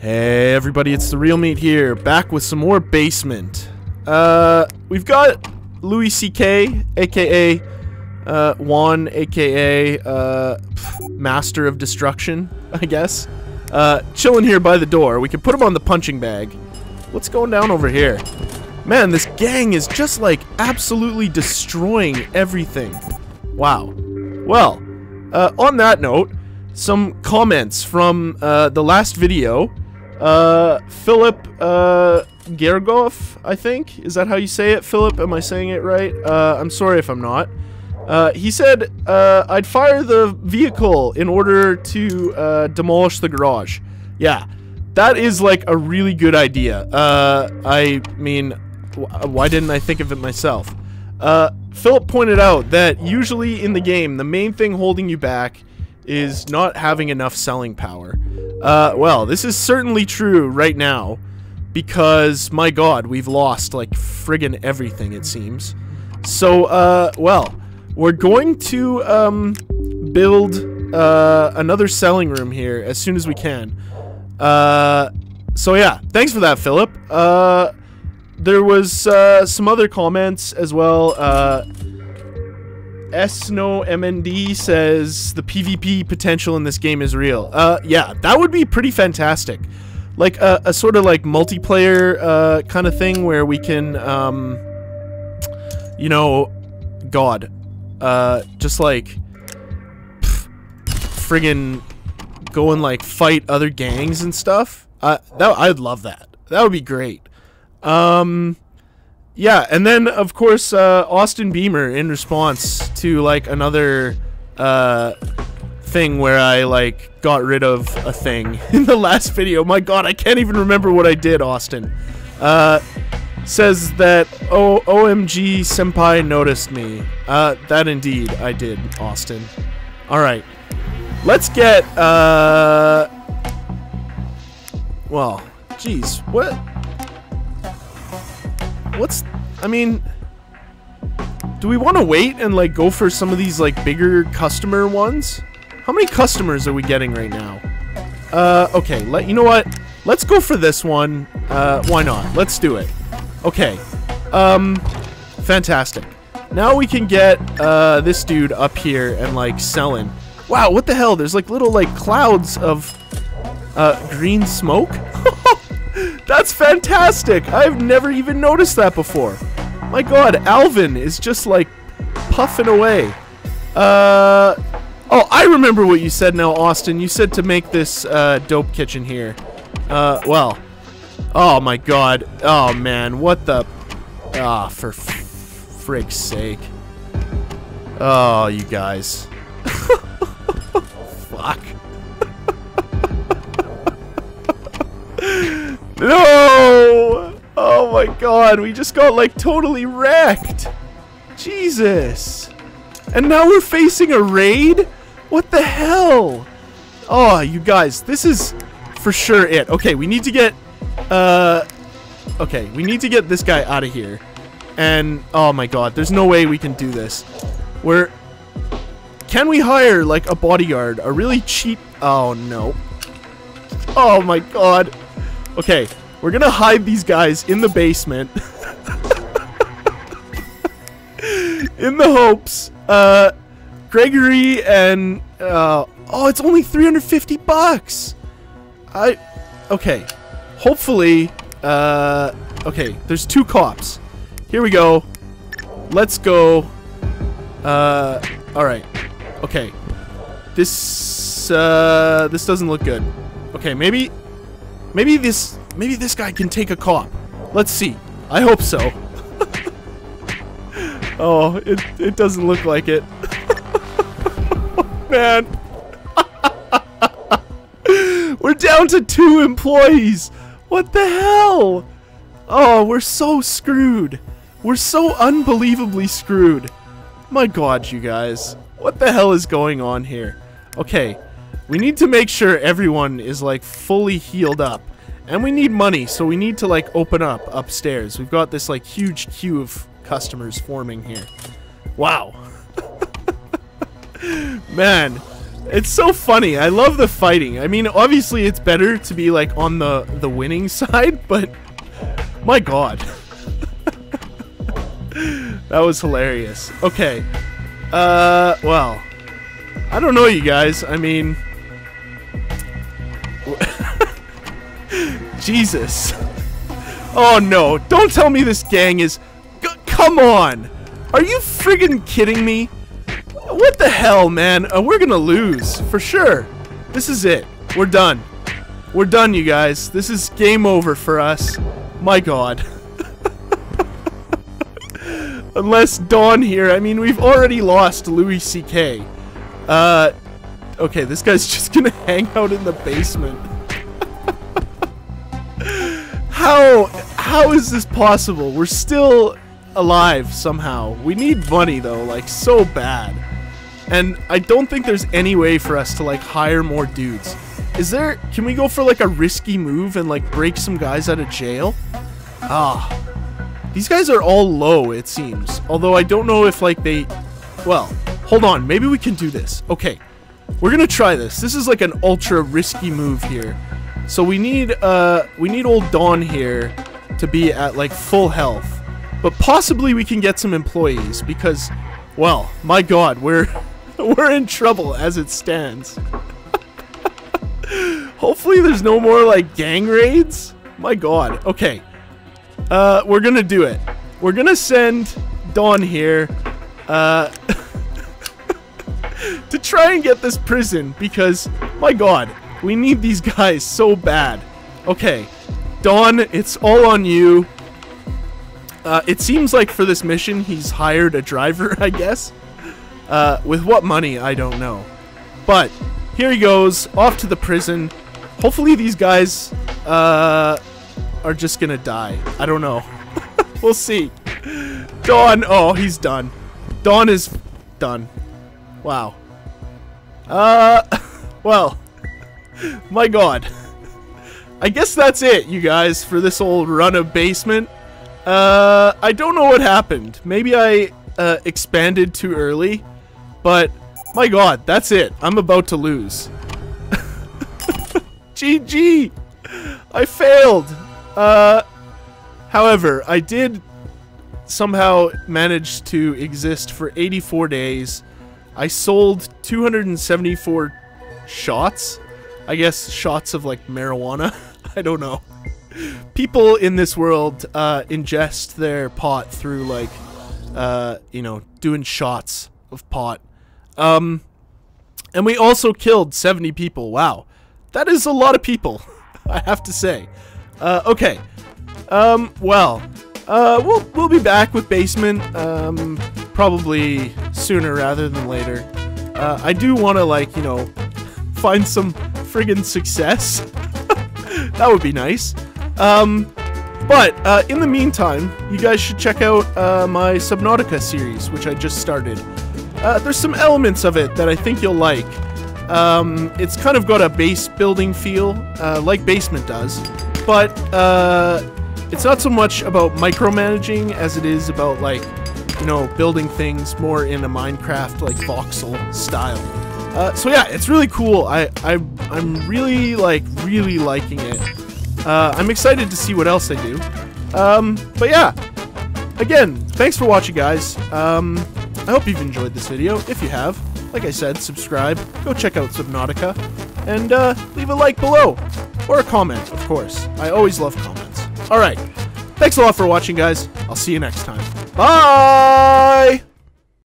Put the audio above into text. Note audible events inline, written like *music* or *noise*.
Hey everybody, it's the Real Meat here, back with some more basement. Uh, we've got Louis C.K., aka uh, Juan, aka uh, Master of Destruction, I guess. Uh, chilling here by the door. We can put him on the punching bag. What's going down over here? Man, this gang is just like absolutely destroying everything. Wow. Well, uh, on that note, some comments from uh, the last video. Uh, Philip uh, Gergov, I think. Is that how you say it, Philip? Am I saying it right? Uh, I'm sorry if I'm not. Uh, he said uh, I'd fire the vehicle in order to uh, demolish the garage. Yeah, that is like a really good idea. Uh, I mean, why didn't I think of it myself? Uh, Philip pointed out that usually in the game, the main thing holding you back is not having enough selling power. Uh, well, this is certainly true right now because, my god, we've lost, like, friggin' everything, it seems. So, uh, well, we're going to, um, build, uh, another selling room here as soon as we can. Uh, so yeah, thanks for that, Philip. Uh, there was, uh, some other comments as well, uh, Sno MND says the PvP potential in this game is real. Uh, yeah, that would be pretty fantastic. Like a, a sort of like multiplayer uh, kind of thing where we can, um, you know, God, uh, just like pff, friggin' go and like fight other gangs and stuff. Uh, that I'd love that. That would be great. Um, yeah, and then of course uh, Austin Beamer in response to like another uh, thing where I like got rid of a thing *laughs* in the last video. My God, I can't even remember what I did. Austin uh, says that oh OMG Senpai noticed me. Uh, that indeed I did, Austin. All right, let's get uh. Well, geez, what? What's... I mean... Do we want to wait and, like, go for some of these, like, bigger customer ones? How many customers are we getting right now? Uh, okay, let, you know what? Let's go for this one. Uh, why not? Let's do it. Okay. Um, fantastic. Now we can get, uh, this dude up here and, like, selling. Wow, what the hell? There's, like, little, like, clouds of, uh, green smoke? *laughs* That's fantastic! I've never even noticed that before. My god, Alvin is just like puffing away. Uh, oh, I remember what you said now, Austin. You said to make this uh, dope kitchen here. Uh, well. Oh my god. Oh man, what the... Ah, oh, for frig's sake. Oh, you guys. *laughs* Fuck. *laughs* No! My god, we just got like totally wrecked. Jesus. And now we're facing a raid? What the hell? Oh, you guys, this is for sure it. Okay, we need to get, uh, okay, we need to get this guy out of here. And, oh my god, there's no way we can do this. We're, can we hire, like, a bodyguard? A really cheap, oh no. Oh my god. Okay, we're gonna hide these guys in the basement. in the hopes, uh, Gregory and, uh, oh, it's only 350 bucks! I, okay, hopefully, uh, okay, there's two cops. Here we go. Let's go. Uh, alright. Okay. This, uh, this doesn't look good. Okay, maybe, Maybe this maybe this guy can take a cop. Let's see. I hope so. *laughs* oh, it it doesn't look like it. *laughs* Man. *laughs* we're down to two employees. What the hell? Oh, we're so screwed. We're so unbelievably screwed. My god, you guys. What the hell is going on here? Okay, we need to make sure everyone is like fully healed up. And we need money, so we need to like open up upstairs. We've got this like huge queue of customers forming here. Wow. *laughs* Man, It's so funny. I love the fighting. I mean, obviously it's better to be like on the the winning *laughs* side, but my god. *laughs* that was hilarious. Okay. Uh, well, I don't know you guys. I mean, Jesus. Oh no, don't tell me this gang is... G come on! Are you friggin' kidding me? What the hell, man? Uh, we're gonna lose, for sure. This is it. We're done. We're done, you guys. This is game over for us. My god. *laughs* Unless Dawn here, I mean, we've already lost Louis C.K. Uh, okay, this guy's *laughs* just gonna hang out in the basement. How, how is this possible? We're still alive somehow. We need money though, like so bad. And I don't think there's any way for us to like hire more dudes. Is there, can we go for like a risky move and like break some guys out of jail? Ah, these guys are all low, it seems. Although I don't know if, like, they... Well, hold on. Maybe we can do this. Okay. We're gonna try this. This is, like, an ultra risky move here. So we need, uh... We need old Dawn here to be at, like, full health. But possibly we can get some employees because... Well, my god, we're... *laughs* We're in trouble as it stands. *laughs* Hopefully there's no more, like, gang raids. My god. Okay. Uh, we're gonna do it. We're gonna send Dawn here, uh, *laughs* to try and get this prison because, my god, we need these guys so bad. Okay, Dawn, it's all on you. Uh, it seems like for this mission, he's hired a driver, *laughs* I guess. Uh, with what money, I don't know. But, here he goes, off to the prison. Hopefully these guys, uh, are just gonna die. I don't know. *laughs* we'll see. Dawn. Oh, he's done. Dawn is done. Wow. Uh, *laughs* well, *laughs* my god. I guess that's it, you guys, for this old run of basement. Uh, I don't know what happened. Maybe I uh, expanded too early, but my god, that's it. I'm about to lose. *laughs* GG! I failed! Uh, however, I did somehow manage to exist for 84 days. I sold 274 shots. I guess shots of like marijuana. *laughs* I don't know. People in this world uh, ingest their pot through like, uh, you know, doing shots of pot. Um, and we also killed 70 people. Wow. That is a lot of people, *laughs* I have to say. Uh, okay. Um, well, uh, we'll, we'll be back with Basement, um, probably sooner rather than later. Uh, I do want to, like, you know, *laughs* find some friggin' success. *laughs* that would be nice. Um, but, uh, in the meantime, you guys should check out, uh, my Subnautica series, which I just started. Uh, there's some elements of it that I think you'll like. Um, it's kind of got a base building feel, uh, like Basement does but uh, it's not so much about micromanaging as it is about like you know building things more in a Minecraft like voxel style. Uh, so yeah, it's really cool. I, I I'm really like really liking it. Uh, I'm excited to see what else they do. Um, but yeah, again, thanks for watching, guys. Um, I hope you've enjoyed this video. If you have, like I said, subscribe, go check out Subnautica, and uh, leave a like below. Or a comment, of course. I always love comments. Alright, thanks a lot for watching, guys. I'll see you next time. Bye!